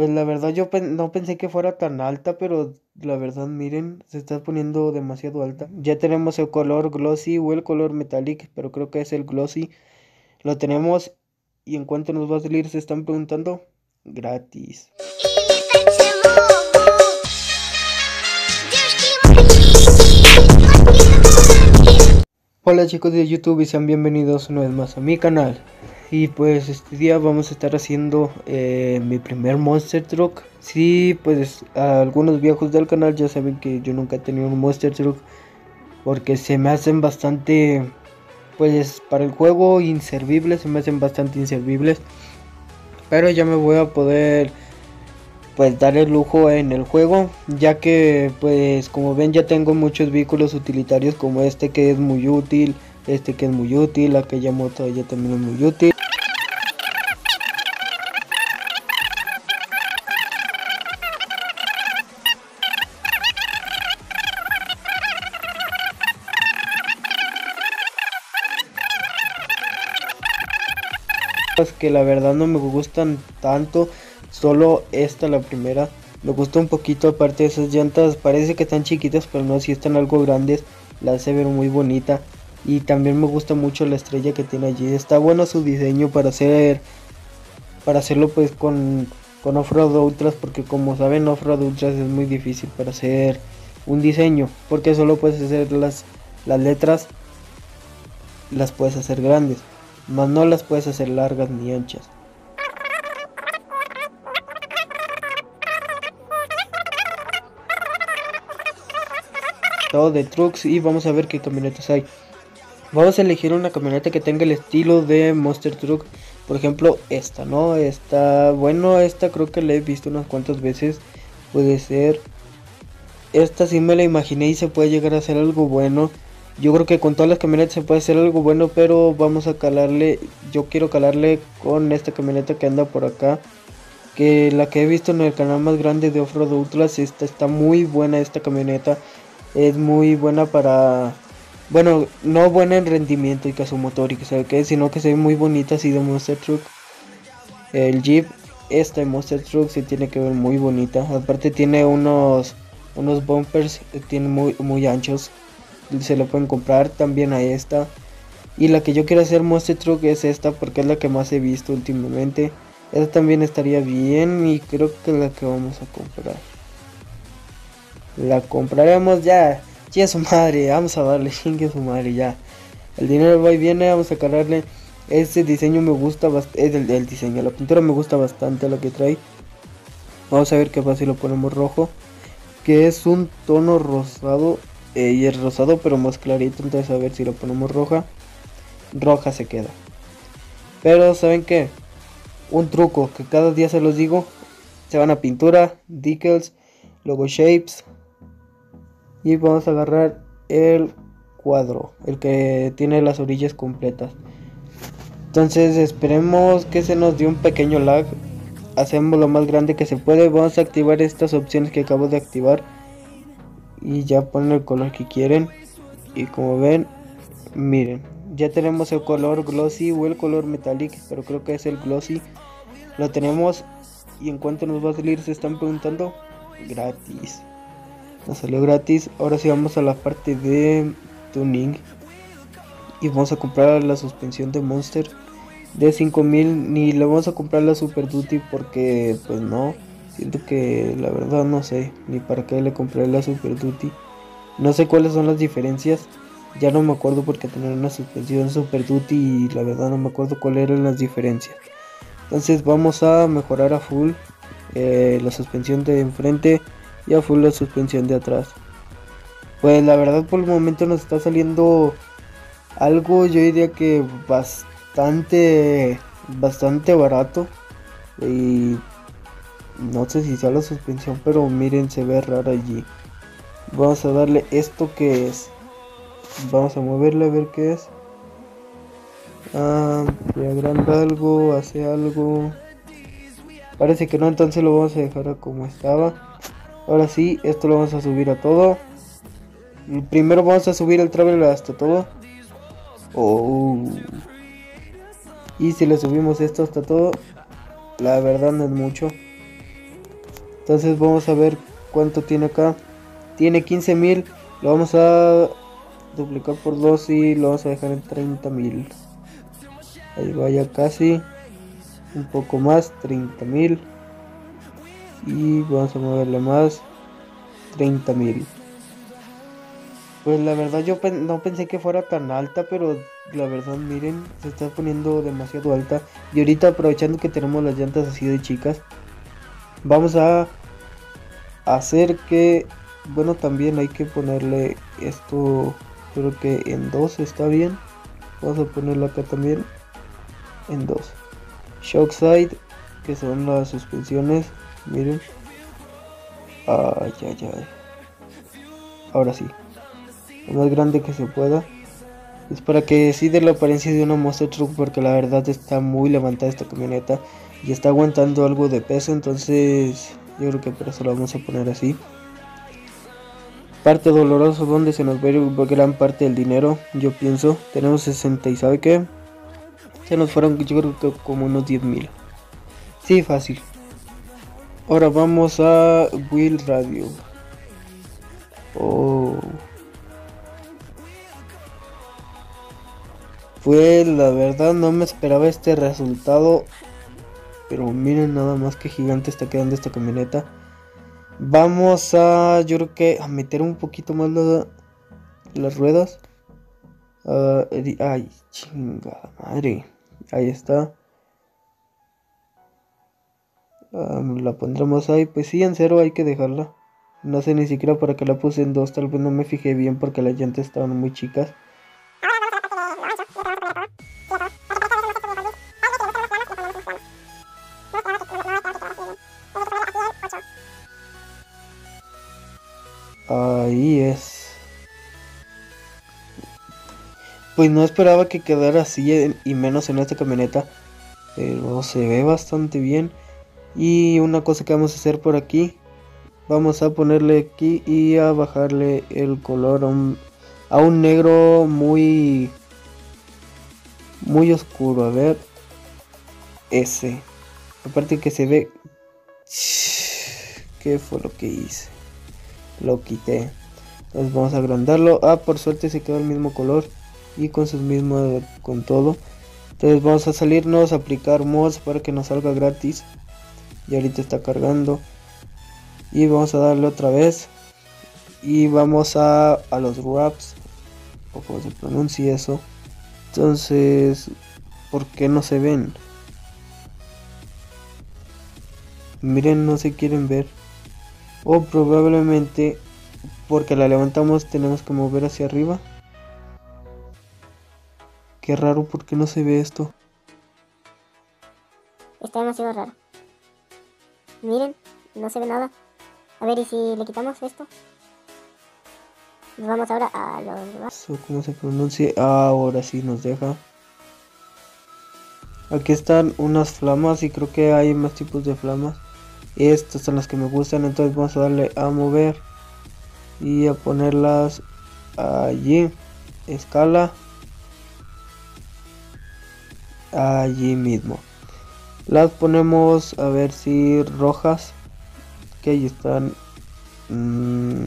Pues la verdad yo no pensé que fuera tan alta, pero la verdad miren, se está poniendo demasiado alta. Ya tenemos el color glossy o el color metallic, pero creo que es el glossy. Lo tenemos y en cuanto nos va a salir se están preguntando gratis. Hola chicos de YouTube y sean bienvenidos una vez más a mi canal Y pues este día vamos a estar haciendo eh, mi primer Monster Truck. Sí, pues algunos viejos del canal ya saben que yo nunca he tenido un Monster Truck Porque se me hacen bastante, pues para el juego inservibles, se me hacen bastante inservibles. Pero ya me voy a poder pues dar el lujo en el juego ya que pues como ven ya tengo muchos vehículos utilitarios como este que es muy útil este que es muy útil aquella moto ya también es muy útil que la verdad no me gustan tanto Solo esta, la primera. Me gusta un poquito, aparte de esas llantas, parece que están chiquitas, pero no, si están algo grandes. La hace ver muy bonita. Y también me gusta mucho la estrella que tiene allí. Está bueno su diseño para hacer. Para hacerlo pues con, con Offroad Ultras. Porque como saben, Offroad Ultras es muy difícil para hacer un diseño. Porque solo puedes hacer las, las letras. Las puedes hacer grandes. Más no las puedes hacer largas ni anchas. de trucks y vamos a ver qué camionetas hay. Vamos a elegir una camioneta que tenga el estilo de Monster Truck. Por ejemplo, esta, ¿no? Esta, bueno, esta creo que la he visto unas cuantas veces. Puede ser. Esta sí me la imaginé y se puede llegar a hacer algo bueno. Yo creo que con todas las camionetas se puede hacer algo bueno, pero vamos a calarle. Yo quiero calarle con esta camioneta que anda por acá. Que la que he visto en el canal más grande de Offroad Ultras. Esta está muy buena esta camioneta es muy buena para bueno, no buena en rendimiento y caso motor y que sabe qué, sino que se ve muy bonita así de Monster Truck. El Jeep, esta Monster Truck se tiene que ver muy bonita. Aparte tiene unos unos bumpers, eh, tiene muy muy anchos. Se lo pueden comprar también a esta. Y la que yo quiero hacer Monster Truck es esta porque es la que más he visto últimamente. Esta también estaría bien y creo que es la que vamos a comprar. La compraremos ya. Chingue su madre, vamos a darle chingue su madre ya. El dinero va y viene, vamos a cargarle. Este diseño me gusta bastante. Es el, diseño, la pintura me gusta bastante lo que trae. Vamos a ver qué pasa si lo ponemos rojo. Que es un tono rosado. Eh, y es rosado pero más clarito. Entonces a ver si lo ponemos roja. Roja se queda. Pero ¿saben qué? Un truco que cada día se los digo. Se van a pintura, decals, logo shapes, y vamos a agarrar el cuadro, el que tiene las orillas completas. Entonces esperemos que se nos dio un pequeño lag. Hacemos lo más grande que se puede. Vamos a activar estas opciones que acabo de activar. Y ya ponen el color que quieren. Y como ven, miren. Ya tenemos el color glossy o el color metallic. Pero creo que es el glossy. Lo tenemos. Y en cuanto nos va a salir se están preguntando. Gratis. Nos salió gratis. Ahora sí vamos a la parte de tuning. Y vamos a comprar la suspensión de Monster de 5000. Ni le vamos a comprar la Super Duty porque pues no. Siento que la verdad no sé ni para qué le compré la Super Duty. No sé cuáles son las diferencias. Ya no me acuerdo porque tener una suspensión Super Duty y la verdad no me acuerdo cuáles eran las diferencias. Entonces vamos a mejorar a full eh, la suspensión de enfrente ya fue la suspensión de atrás. Pues la verdad por el momento nos está saliendo algo yo diría que bastante bastante barato y no sé si sea la suspensión pero miren se ve raro allí vamos a darle esto que es vamos a moverle a ver qué es ah, agranda algo hace algo parece que no entonces lo vamos a dejar como estaba Ahora sí, esto lo vamos a subir a todo. Primero vamos a subir el travel hasta todo. Oh. Y si le subimos esto hasta todo, la verdad no es mucho. Entonces vamos a ver cuánto tiene acá. Tiene 15.000. Lo vamos a duplicar por 2 y lo vamos a dejar en 30.000. Ahí vaya casi. Un poco más, 30.000. Y vamos a moverle más. 30.000. Pues la verdad yo no pensé que fuera tan alta, pero la verdad miren, se está poniendo demasiado alta. Y ahorita aprovechando que tenemos las llantas así de chicas, vamos a hacer que, bueno también hay que ponerle esto, creo que en 2 está bien. Vamos a ponerlo acá también en 2. Shockside, que son las suspensiones, miren. Ay, ay, ay. Ahora sí lo más grande que se pueda. Es para que sí la apariencia de una Monster Truck porque la verdad está muy levantada esta camioneta y está aguantando algo de peso, entonces yo creo que por eso lo vamos a poner así. Parte doloroso donde se nos ve gran parte del dinero, yo pienso. Tenemos 60 y ¿sabe qué? Se nos fueron yo creo que como unos 10 mil. Sí, fácil. Ahora vamos a Wheel Radio. Oh. Pues la verdad no me esperaba este resultado. Pero miren nada más que gigante está quedando esta camioneta. Vamos a, yo creo que a meter un poquito más las ruedas. Ay, chingada madre. Ahí está. la pondremos ahí. Pues sí, en cero hay que dejarla. No sé ni siquiera para qué la puse en dos. Tal vez no me fijé bien porque las llantas estaban muy chicas. Pues no esperaba que quedara así y menos en esta camioneta. Pero se ve bastante bien. Y una cosa que vamos a hacer por aquí. Vamos a ponerle aquí y a bajarle el color a un, negro muy... Muy oscuro. A ver. Ese. Aparte que se ve... ¿Qué fue lo que hice? lo quité entonces vamos a agrandarlo ah por suerte se quedó el mismo color y con sus mismos con todo. Entonces vamos a salirnos a aplicar mods para que nos salga gratis. Y ahorita está cargando. Y vamos a darle otra vez. Y vamos a, a los wraps. O como se pronuncia eso. Entonces ¿por qué no se ven? miren no se quieren ver. O probablemente porque la levantamos tenemos que mover hacia arriba. Qué raro, porque no se ve esto? Está demasiado raro. Miren, no se ve nada. A ver, ¿y si le quitamos esto? Nos vamos ahora a los... ¿Cómo se pronuncia? ahora sí nos deja. Aquí están unas flamas y creo que hay más tipos de flamas. Estas son las que me gustan, entonces vamos a darle a mover y a ponerlas allí. Escala allí mismo. Las ponemos a ver si rojas. Que ahí están. Mmm,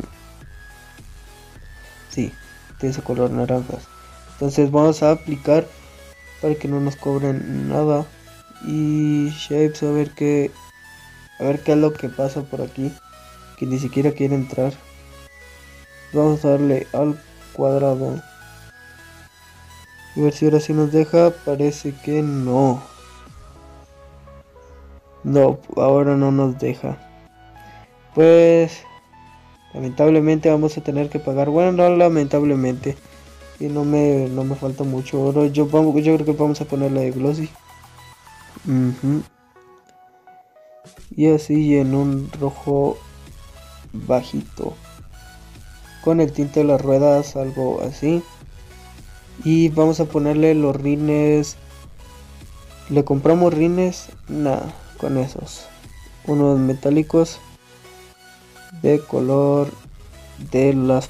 sí, de ese color naranjas. Entonces vamos a aplicar para que no nos cobren nada. Y shapes a ver qué a ver qué es lo que pasa por aquí. Que ni siquiera quiere entrar. Vamos a darle al cuadrado. A ver si ahora sí nos deja. Parece que no. No, ahora no nos deja. Pues lamentablemente vamos a tener que pagar. Bueno, no lamentablemente. Y no me, no me falta mucho. Ahora yo, yo creo que vamos a ponerle de glossy. Y así en un rojo bajito. Con el tinte de las ruedas, algo así. Y vamos a ponerle los rines. ¿Le compramos rines? Nada, con esos. Unos metálicos de color de las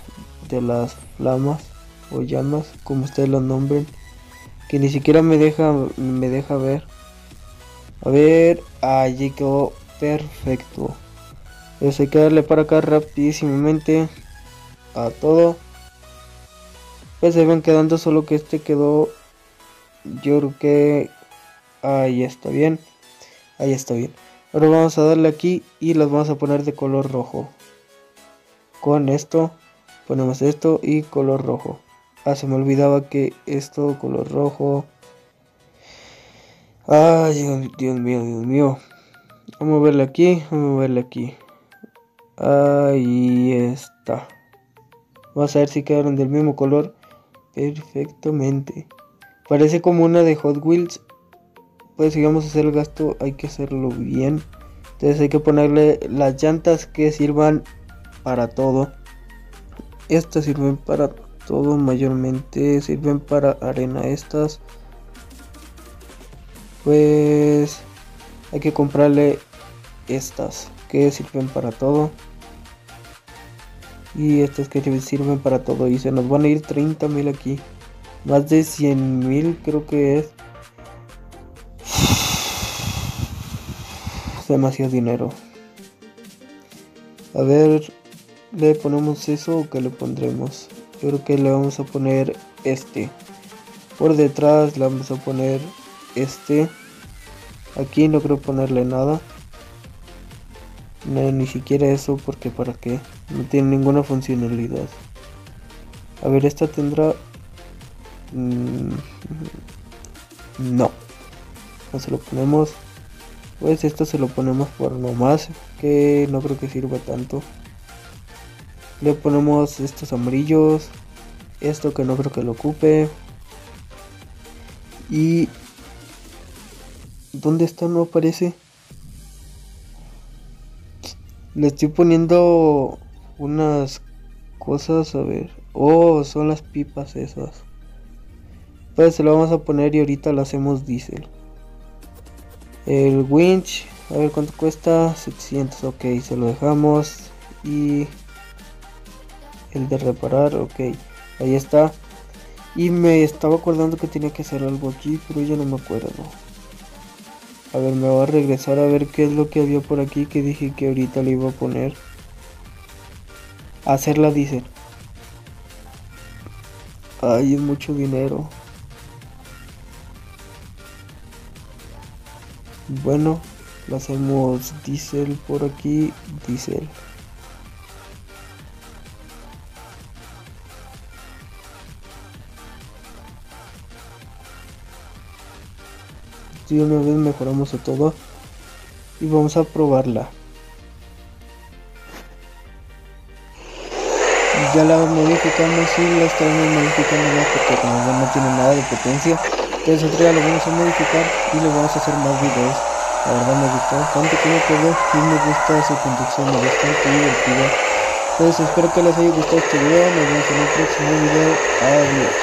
de las flamas o llamas, como ustedes lo nombren, que ni siquiera me deja me deja ver. A ver, allí quedó perfecto. Entonces hay que darle para acá rapidísimamente a todo. Se ven quedando, solo que este quedó. Yo creo que ahí está bien. Ahí está bien. Ahora vamos a darle aquí y las vamos a poner de color rojo. Con esto ponemos esto y color rojo. Ah, se me olvidaba que esto color rojo. Ay, Dios, mío, Dios mío. Vamos a verle aquí, vamos a verle aquí. Ahí está. Vamos a ver si quedaron del mismo color. Perfectamente. Parece como una de Hot Wheels. Pues si vamos a hacer el gasto hay que hacerlo bien. Entonces hay que ponerle las llantas que sirvan para todo. Estas sirven para todo mayormente. Sirven para arena estas. Pues hay que comprarle estas que sirven para todo y estas que sirven para todo. Y se nos van a ir 30 mil aquí. Más de 100 mil creo que es. Demasiado dinero. A ver le ponemos eso o que le pondremos yo creo que le vamos a poner este. Por detrás le vamos a poner este. Aquí no creo ponerle nada ni siquiera eso porque para qué. No tiene ninguna funcionalidad. A ver, esta tendrá... Mm, no. No se lo ponemos. Pues esto se lo ponemos por nomás. Que no creo que sirva tanto. Le ponemos estos amarillos. Esto que no creo que lo ocupe. Y... ¿Dónde está? No aparece. Le estoy poniendo unas cosas, a ver. Oh, son las pipas esas. Pues se lo vamos a poner y ahorita lo hacemos diésel. El winch, a ver cuánto cuesta. 700, ok, se lo dejamos. Y el de reparar, ok, ahí está. Y me estaba acordando que tenía que hacer algo aquí, pero ya no me acuerdo. A ver, me voy a regresar a ver qué es lo que había por aquí que dije que ahorita le iba a poner. Hacerla dice. Ay, es mucho dinero. Bueno, lo hacemos diésel por aquí, diésel. Y una vez mejoramos a todo. Y vamos a probarla. Ya la modificamos y la estamos modificando ya porque como ya no tiene nada de potencia. Entonces otro día lo vamos a modificar y le vamos a hacer más videos. La verdad me gustó bastante como todo y me gusta su conducción me bastante divertida. Entonces espero que les haya gustado este video. Nos vemos en el próximo video. Adiós